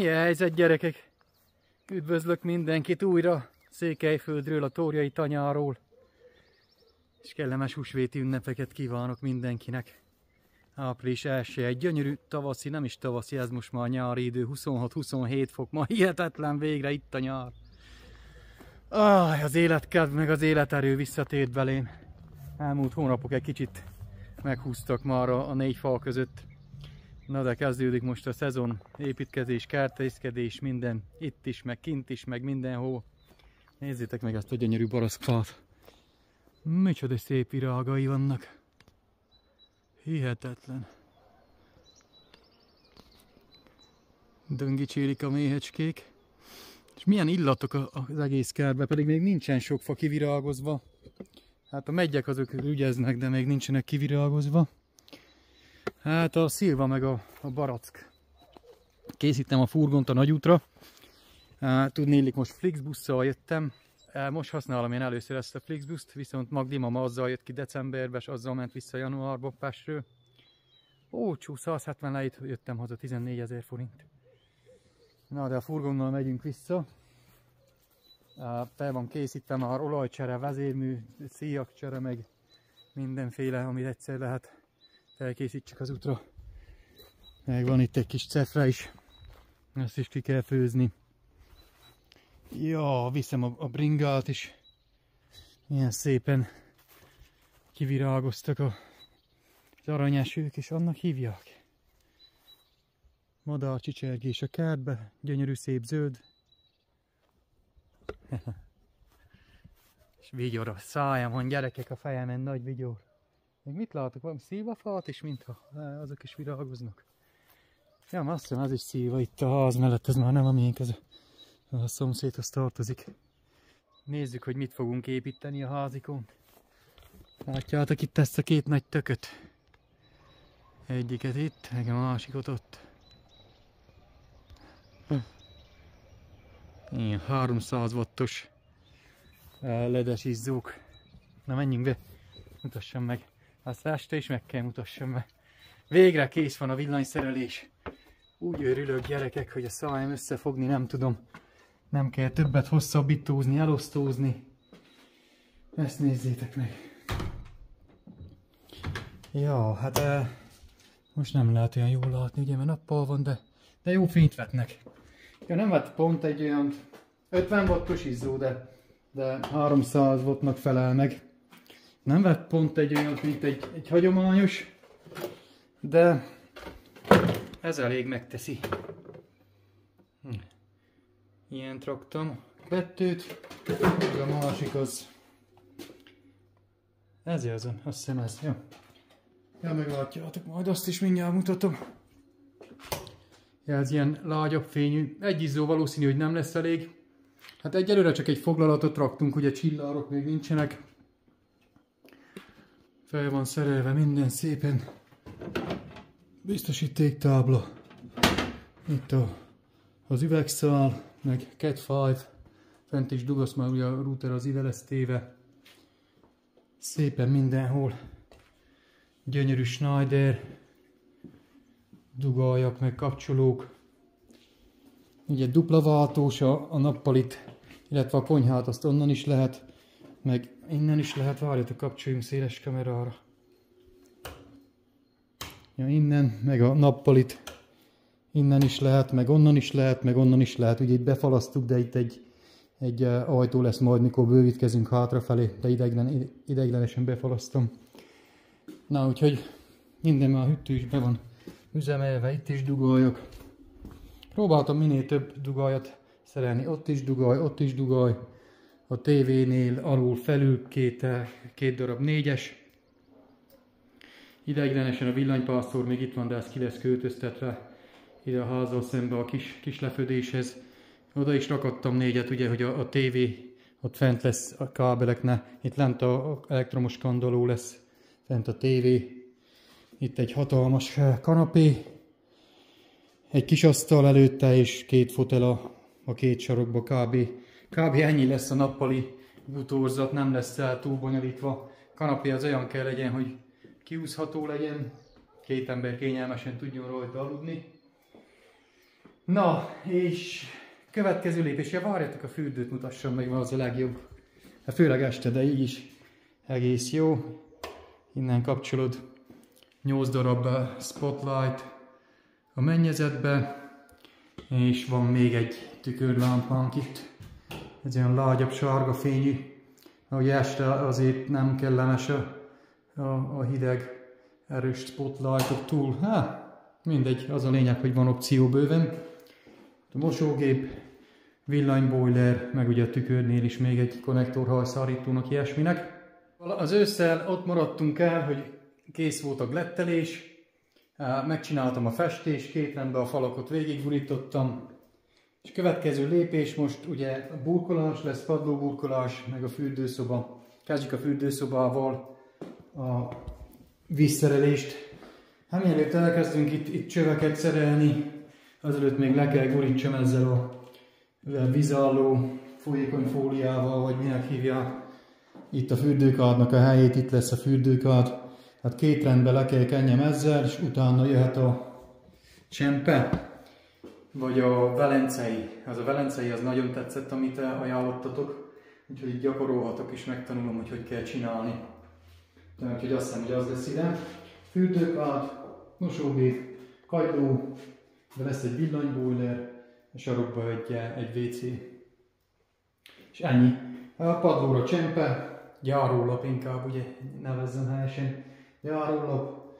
Mi a helyzet gyerekek? Üdvözlök mindenkit újra Székelyföldről, a Tóriai tanyáról. És kellemes húsvéti ünnepeket kívánok mindenkinek. Április 1 egy gyönyörű tavaszi, nem is tavaszi, ez most már nyári idő, 26-27 fok, ma hihetetlen végre itt a nyár. Aj, az életkedv meg az életerő visszatért belém. Elmúlt hónapok egy kicsit meghúztak már a, a négy fal között. Na de kezdődik most a szezon, építkezés, kertészkedés, minden itt is, meg kint is, meg mindenhol. Nézzétek meg ezt a gyönyörű baraszkfát. Micsoda szép virágai vannak. Hihetetlen. Döngicsélik a méhecskék. És milyen illatok az egész kertben, pedig még nincsen sok fa kivirágozva. Hát a megyek azok ügyeznek, de még nincsenek kivirágozva. Hát a szilva meg a, a barack. Készítem a furgont a nagyútra. Tudnélik, most Flixbusszal jöttem. Most használom én először ezt a Flixbuszt, viszont Magdi mama azzal jött ki decemberbe, és azzal ment vissza januárba Pestről. Ócsú, 170 lejt jöttem haza, 14 ezer forint. Na, de a furgonnal megyünk vissza. Fel van készítve már olajcsere, vezérmű, szíjakcsere, meg mindenféle, amit egyszer lehet felkészítsük az útra. Meg van itt egy kis cefre is, ezt is ki kell főzni. Ja, viszem a, a bringát is. Milyen szépen kivirágoztak a, az aranyesők, és annak hívják. Madár csicsergés a kertbe, gyönyörű szép zöld. és vigyor a szájamon, gyerekek a fejemen, nagy vigyor. Még mit látok? Valami szívafát is, mintha azok is virágoznak. Ja, azt hiszem, az is szíva itt a ház mellett, ez már nem a miénk, ez a, a szomszédhoz tartozik. Nézzük, hogy mit fogunk építeni a házikon. Látjátok itt ezt a két nagy tököt? Egyiket itt, meg a másikot ott. Ilyen 300 wattos ledes izzók. Na menjünk be, mutassam meg. Azt este is meg kell mutassam be. Végre kész van a villanyszerelés. Úgy örülök gyerekek, hogy a szájam összefogni nem tudom. Nem kell többet hosszabbítózni, elosztózni. Ezt nézzétek meg. Ja, hát e, most nem lehet olyan jól látni, ugye, mert nappal van, de, de jó fényt vetnek. Ja, nem vett pont egy olyan 50 wattos izzó, de, de 300 wattnak felel meg. Nem vett pont egy olyan, mint egy, egy hagyományos, de ez elég megteszi. Hm. Ilyen traktam kettőt, a másik az ez azon, azt hiszem ez, jó. Ja, meglátjátok, majd azt is mindjárt mutatom. Ja, ez ilyen lágyabb fényű. Egy izzó valószínű, hogy nem lesz elég. Hát egyelőre csak egy foglalatot raktunk, ugye csillárok még nincsenek. Fel van szerelve minden szépen. Biztosítéktábla. Itt a, az üvegszál, meg Cat 5. Fent is dugasz már ugye a router az ide lesz téve. Szépen mindenhol. Gyönyörű Schneider. Dugaljak, meg kapcsolók. Ugye dupla váltós a, a nappalit, illetve a konyhát azt onnan is lehet, meg innen is lehet, várjatok, kapcsoljunk széles kamerára. Ja, innen, meg a nappalit innen is lehet, meg onnan is lehet, meg onnan is lehet. Ugye itt befalasztuk, de itt egy, egy ajtó lesz majd, mikor bővítkezünk hátrafelé, de ideiglen, ideiglenesen befalasztom. Na, úgyhogy minden már hűtő is be van üzemelve, itt is dugaljak. Próbáltam minél több dugajat szerelni, ott is dugaj, ott is dugaj a tévénél alul felül két, két darab négyes. Ideiglenesen a villanypásztor még itt van, de ez ki lesz költöztetve ide a házzal szembe a kis, kis lefödéshez. Oda is rakadtam négyet, ugye, hogy a, a tévé ott fent lesz a kábelekne. Itt lent a elektromos kandaló lesz, fent a tévé. Itt egy hatalmas eh, kanapé, egy kis asztal előtte, és két fotel a, a két sarokba kb. Kb. ennyi lesz a nappali butorzat, nem lesz el túl bonyolítva. Kanapé az olyan kell legyen, hogy kiúzható legyen, két ember kényelmesen tudjon rajta aludni. Na, és következő lépésre várjátok a fürdőt, mutassam meg, az a legjobb. Hát főleg este, de így is egész jó. Innen kapcsolod 8 darab spotlight a mennyezetbe, és van még egy tükörlámpánk itt. Ez olyan lágyabb sárga fényű, ahogy este azért nem kellemes a, a, a hideg, erős spotlightok túl. Hát, mindegy, az a lényeg, hogy van opció bőven. A mosógép, villanyboiler, meg ugye a tükörnél is még egy konnektorhajszárítónak ilyesminek. Az ősszel ott maradtunk el, hogy kész volt a glettelés, megcsináltam a festést, két rendbe a falakat végigburítottam, és következő lépés most ugye a burkolás lesz, padlóburkolás, meg a fürdőszoba. Kezdjük a fürdőszobával a vízszerelést. Hát mielőtt elkezdünk itt, itt csöveket szerelni, azelőtt még le kell gurítsam ezzel a vízálló folyékony fóliával, vagy minek hívják. Itt a fürdőkádnak a helyét, itt lesz a fürdőkád. Hát két rendbe le kell kenjem ezzel, és utána jöhet a csempe, vagy a velencei. Az a velencei az nagyon tetszett, amit ajánlottatok, úgyhogy gyakorolhatok és megtanulom, hogy hogy kell csinálni. Úgyhogy azt hiszem, hogy az lesz ide. Fürdőkád, mosógép, kagyló, de lesz egy villanybóler, a sarokba egy, egy WC. És ennyi. A padlóra csempe, gyárólap inkább, ugye nevezzem helyesen. Járólap,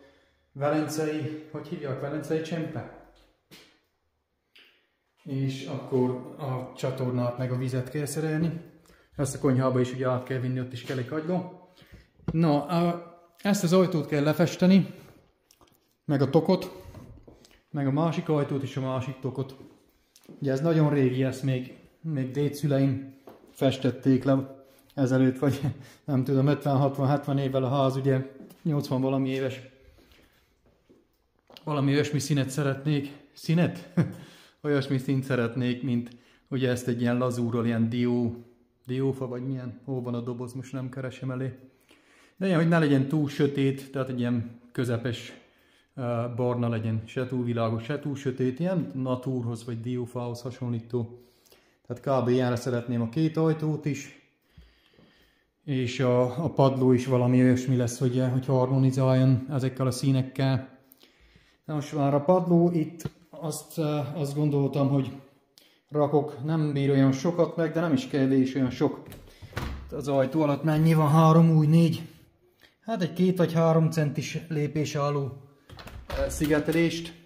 velencei, hogy hívják, velencei csempe? És akkor a csatornát meg a vizet kell szerelni. Ezt a konyhába is ugye át kell vinni, ott is kell egy kagyló. Na, ezt az ajtót kell lefesteni, meg a tokot, meg a másik ajtót és a másik tokot. Ugye ez nagyon régi, ezt még, még dédszüleim festették le ezelőtt, vagy nem tudom, 50-60-70 évvel a ház, ugye 80 valami éves. Valami olyasmi színet szeretnék. Színet? olyasmi színt szeretnék, mint ugye ezt egy ilyen lazúról, ilyen dió, diófa, vagy milyen, hol van a doboz, most nem keresem elé. De ilyen, hogy ne legyen túl sötét, tehát egy ilyen közepes barna legyen, se túl világos, se túl sötét, ilyen natúrhoz vagy diófához hasonlító. Tehát kb. ilyenre szeretném a két ajtót is, és a, a padló is valami olyasmi lesz, hogy, hogy harmonizáljon ezekkel a színekkel. Na most már a padló itt azt, azt gondoltam, hogy rakok, nem bír olyan sokat meg, de nem is kell is olyan sok. Az ajtó alatt mennyi van? Három, új, négy. Hát egy két vagy három centis lépés álló szigetelést.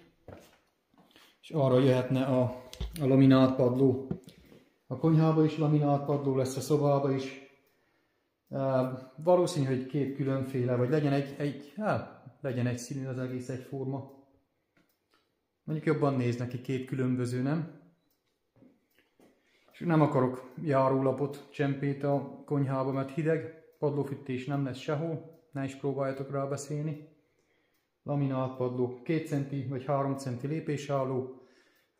És arra jöhetne a, a laminált padló. A konyhába is laminált padló lesz, a szobába is. Valószínű, hogy két különféle, vagy legyen egy, egy hát, legyen egy színű az egész egyforma. Mondjuk jobban néz neki két különböző, nem? És nem akarok járólapot, csempét a konyhába, mert hideg, padlófűtés nem lesz sehol, ne is próbáljatok rá beszélni. Laminált padló, 2 centi vagy 3 centi lépésálló,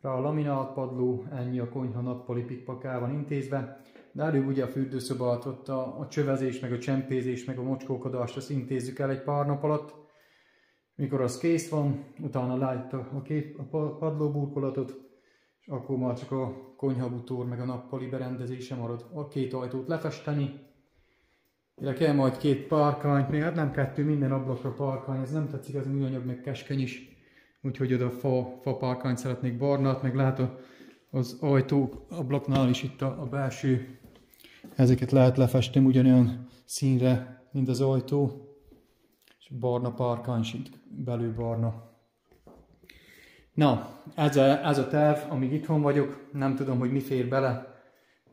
rá a laminált padló, ennyi a konyha nappali pikpakával intézve. De előbb ugye a fürdőszobát, ott a, a csövezés, meg a csempézés, meg a mocskókodást, azt intézzük el egy pár nap alatt. Mikor az kész van, utána látta a, két, a padlóburkolatot, és akkor már csak a konyhabutúr, meg a nappali berendezése marad. A két ajtót lefesteni, ide kell majd két párkányt, még hát nem kettő, minden ablakra párkány, ez nem tetszik, az műanyag, meg keskeny is. Úgyhogy oda fa, fa párkányt szeretnék barnát, meg a, az ajtók ablaknál is itt a, a belső Ezeket lehet lefesteni ugyanolyan színre, mint az ajtó. És barna parkány, belül barna. Na, ez a, ez a terv, amíg itthon vagyok, nem tudom, hogy mi fér bele,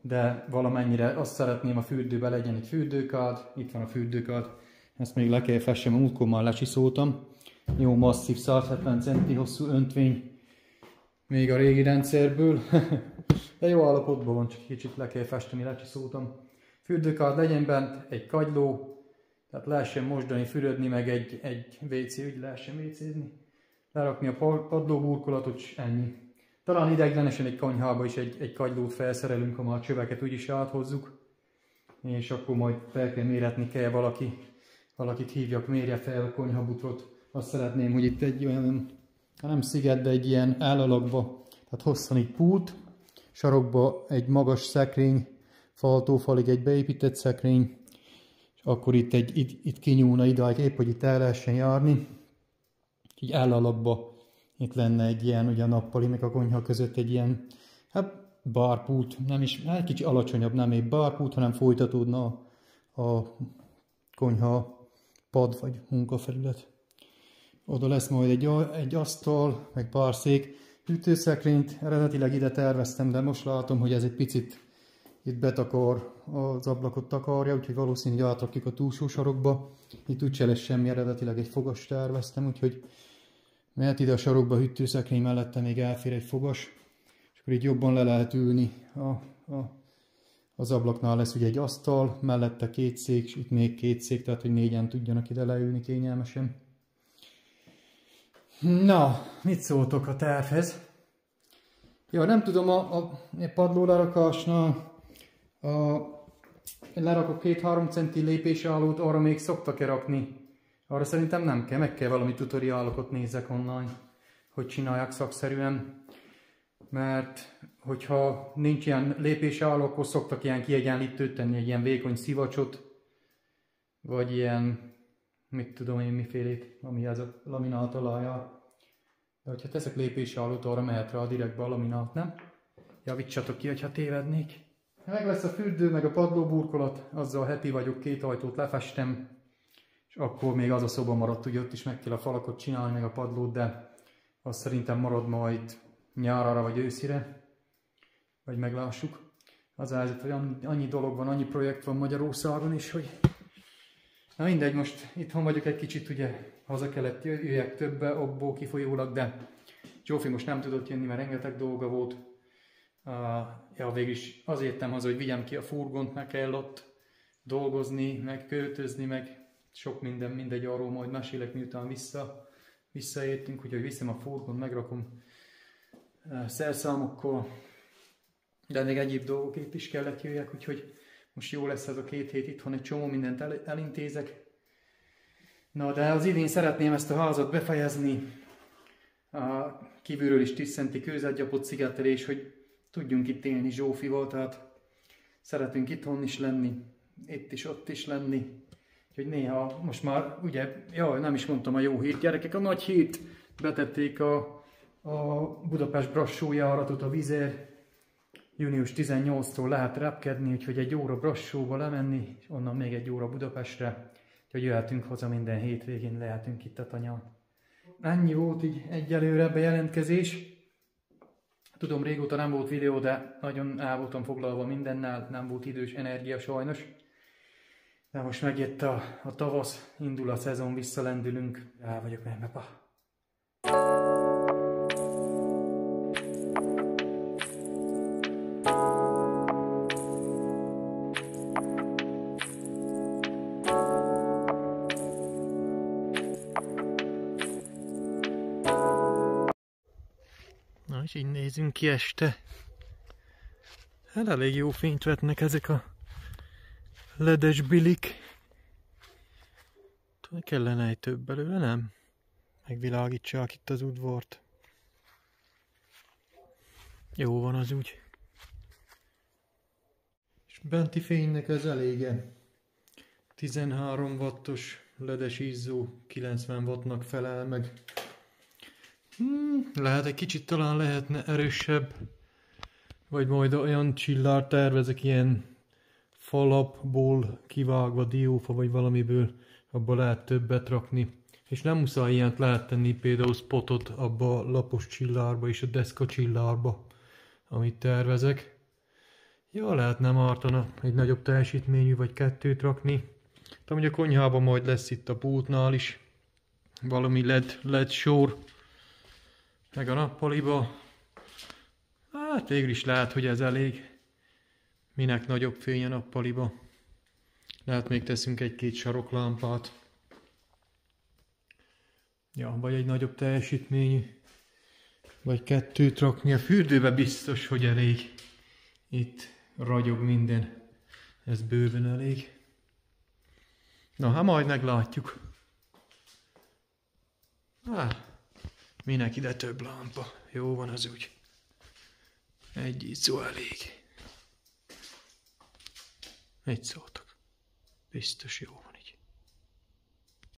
de valamennyire azt szeretném, a fürdőbe legyen egy fürdőkád, itt van a fürdőkád, ezt még le kell fessem, múltkor már lecsiszoltam. Jó masszív 170 cm hosszú öntvény, még a régi rendszerből, de jó állapotban van, csak kicsit le kell festeni, lecsiszoltam. Fürdőkard legyen bent, egy kagyló, tehát lehessen mosdani, fürödni, meg egy, egy WC, úgy lehessen WC-zni. Lerakni a padlóburkolatot, és ennyi. Talán ideiglenesen egy konyhába is egy, egy kagylót felszerelünk, ha már a csöveket úgyis áthozzuk. És akkor majd fel kell méretni kell valaki, valakit hívjak, mérje fel a konyhabutrot. Azt szeretném, hogy itt egy olyan, nem sziget, de egy ilyen elalakba Tehát hosszan így pult, sarokba egy magas szekrény, faltófalig egy beépített szekrény, akkor itt, egy, itt, itt kinyúlna idáig, épp hogy itt el lehessen járni. Így állalakba itt lenne egy ilyen, ugye a nappali, meg a konyha között egy ilyen, hát bárpút, nem is, hát kicsi alacsonyabb, nem egy bárpút, hanem folytatódna a, a konyha pad vagy munkafelület. Oda lesz majd egy, egy asztal, meg pár szék. Hűtőszekrényt eredetileg ide terveztem, de most látom, hogy ez egy picit itt betakar, az ablakot takarja, úgyhogy valószínűleg átrakjuk a túlsó sarokba. Itt úgyse lesz semmi, eredetileg egy fogas terveztem, úgyhogy mehet ide a sarokba a hűtőszekrény mellette még elfér egy fogas, és akkor így jobban le lehet ülni. A, a, az ablaknál lesz ugye egy asztal, mellette két szék, és itt még két szék, tehát hogy négyen tudjanak ide leülni kényelmesen. Na, mit szóltok a tervhez? Ja, nem tudom, a, a padlólerakásnál a, lerakok két-három centi lépés állót, arra még szoktak-e rakni? Arra szerintem nem kell, meg kell valami tutoriálokat nézek online, hogy csinálják szakszerűen. Mert hogyha nincs ilyen lépésálló, akkor szoktak ilyen kiegyenlítőt tenni, egy ilyen vékony szivacsot, vagy ilyen mit tudom én mifélét, ami ez a laminát alá De hogyha teszek lépési alatt, arra mehet rá direktbe a laminát, nem? Javítsatok ki, hogyha tévednék. Meg lesz a fürdő, meg a padlóburkolat, azzal heti vagyok, két ajtót lefestem, és akkor még az a szoba maradt, hogy ott is meg kell a falakot csinálni, meg a padlót, de azt szerintem marad majd nyárára vagy őszire, vagy meglássuk. Az a helyzet, hogy annyi dolog van, annyi projekt van Magyarországon is, hogy Na mindegy, most itthon vagyok egy kicsit, ugye haza kellett jöjjek többe, abból kifolyólag, de Zsófi most nem tudott jönni, mert rengeteg dolga volt. Ja, végül is azért jöttem haza, hogy vigyem ki a furgont, meg kell ott dolgozni, meg költözni, meg sok minden, mindegy, arról majd mesélek, miután vissza, visszaértünk, úgyhogy viszem a furgont, megrakom uh, szerszámokkal, de még egyéb dolgok itt is kellett jöjjek, úgyhogy most jó lesz ez a két hét itthon, egy csomó mindent el, elintézek. Na, de az idén szeretném ezt a házat befejezni, a kívülről is 10 centi kőzetgyapot szigetelés, hogy tudjunk itt élni Zsófival, tehát szeretünk itthon is lenni, itt is, ott is lenni. Úgyhogy néha, most már ugye, jaj, nem is mondtam a jó hírt, gyerekek, a nagy hírt betették a, a Budapest brassójáratot a vizér, június 18-tól lehet repkedni, úgyhogy egy óra Brassóba lemenni, és onnan még egy óra Budapestre, úgyhogy jöhetünk haza minden hétvégén, lehetünk itt a tanyán. Ennyi volt így egyelőre bejelentkezés. Tudom, régóta nem volt videó, de nagyon el voltam foglalva mindennel, nem volt idős energia sajnos. De most megjött a, a tavasz, indul a szezon, visszalendülünk. El vagyok menve, és így nézünk ki este. Hát elég jó fényt vetnek ezek a ledes bilik. Tudod, kellene egy több belőle, nem? Megvilágítsák itt az udvart. Jó van az úgy. És benti fénynek ez elége. 13 wattos ledes izzó 90 wattnak felel meg. Hmm, lehet egy kicsit talán lehetne erősebb, vagy majd olyan csillár tervezek ilyen falapból kivágva diófa vagy valamiből, abba lehet többet rakni. És nem muszáj ilyent lehet tenni például spotot abba a lapos csillárba és a deszka csillárba, amit tervezek. Ja, lehet nem ártana egy nagyobb teljesítményű vagy kettőt rakni. Tudom, hogy a konyhában majd lesz itt a pultnál is valami LED, LED sor, meg a nappaliba. Hát végül is lehet, hogy ez elég. Minek nagyobb fény a nappaliba. Lehet még teszünk egy-két saroklámpát. Ja, vagy egy nagyobb teljesítményű. Vagy kettőt rakni. A fürdőbe biztos, hogy elég. Itt ragyog minden. Ez bőven elég. Na, hát majd meglátjuk. Hát, Minek ide több lámpa? Jó van az úgy. Egy izzó elég. Egy szótok. Biztos jó van.